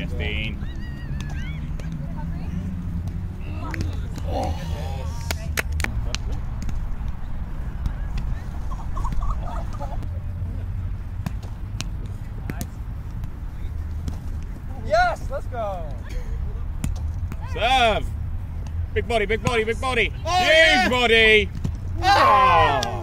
Yes, Dean. Yes, let's go. Serve. Big body, big body, big body. Oh, Huge yeah. body. Ah. Oh.